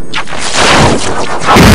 you